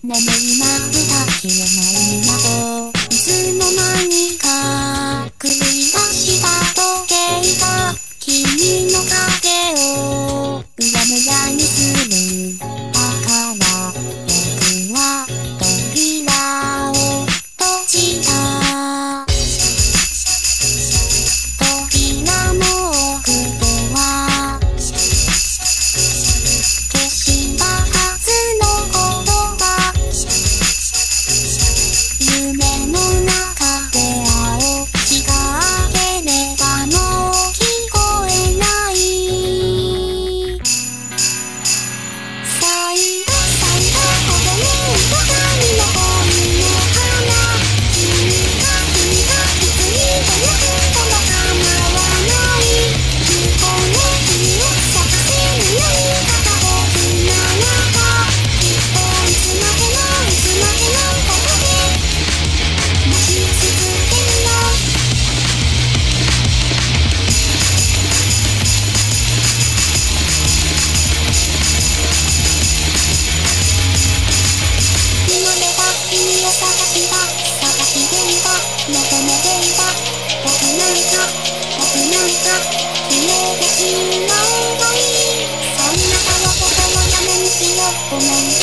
眠りまぶた消えない moment.